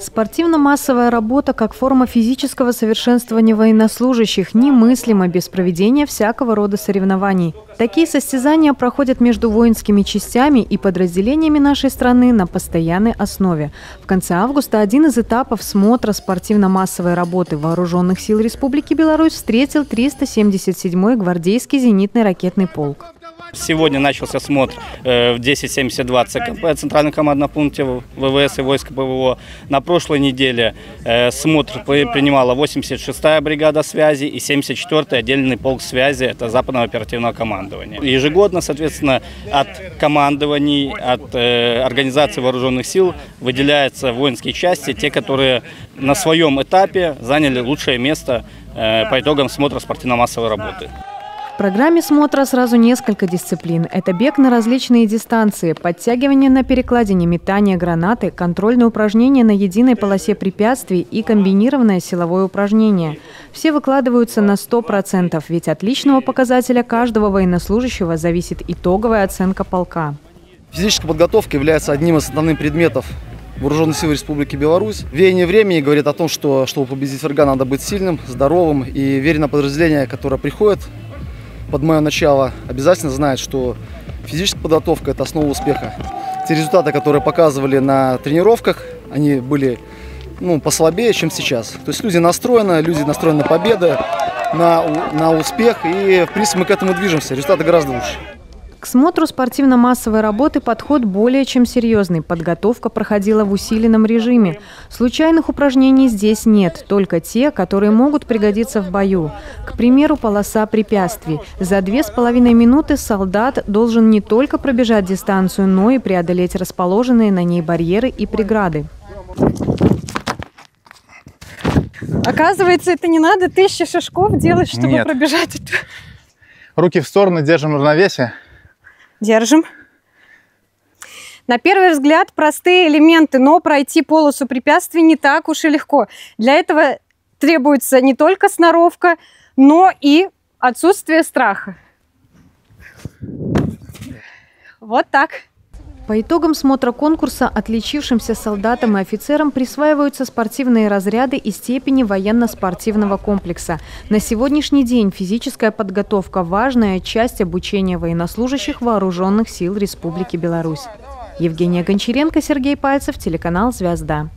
Спортивно-массовая работа как форма физического совершенствования военнослужащих немыслима без проведения всякого рода соревнований. Такие состязания проходят между воинскими частями и подразделениями нашей страны на постоянной основе. В конце августа один из этапов смотра спортивно-массовой работы Вооруженных сил Республики Беларусь встретил 377-й гвардейский зенитный ракетный полк. Сегодня начался смотр э, в 1072 ЦКП, Центральном командном пункте ВВС и войск ПВО. На прошлой неделе э, смотр принимала 86-я бригада связи и 74-й отдельный полк связи, это западного оперативного командования. Ежегодно, соответственно, от командований, от э, организации вооруженных сил выделяются воинские части, те, которые на своем этапе заняли лучшее место по итогам смотра спортивно-массовой работы. В программе смотра сразу несколько дисциплин. Это бег на различные дистанции, подтягивание на перекладине, метание гранаты, контрольные упражнения на единой полосе препятствий и комбинированное силовое упражнение. Все выкладываются на 100%, ведь от личного показателя каждого военнослужащего зависит итоговая оценка полка. Физическая подготовка является одним из основных предметов Вооруженных сил Республики Беларусь. Веяние времени говорит о том, что чтобы победить врага, надо быть сильным, здоровым и верено подразделение, которое приходит под мое начало обязательно знает, что физическая подготовка – это основа успеха. Те результаты, которые показывали на тренировках, они были ну, послабее, чем сейчас. То есть люди настроены, люди настроены на победы, на, на успех, и в принципе мы к этому движемся. Результаты гораздо лучше. К смотру спортивно-массовой работы подход более чем серьезный. Подготовка проходила в усиленном режиме. Случайных упражнений здесь нет, только те, которые могут пригодиться в бою. К примеру, полоса препятствий. За две с половиной минуты солдат должен не только пробежать дистанцию, но и преодолеть расположенные на ней барьеры и преграды. Оказывается, это не надо тысячи шажков делать, чтобы Нет. пробежать. Руки в сторону, держим равновесие. Держим. На первый взгляд простые элементы, но пройти полосу препятствий не так уж и легко. Для этого требуется не только сноровка, но и отсутствие страха. Вот так. По итогам смотра конкурса отличившимся солдатам и офицерам присваиваются спортивные разряды и степени военно-спортивного комплекса. На сегодняшний день физическая подготовка – важная часть обучения военнослужащих вооруженных сил Республики Беларусь. Евгения Гончаренко, Сергей Пальцев, телеканал «Звезда».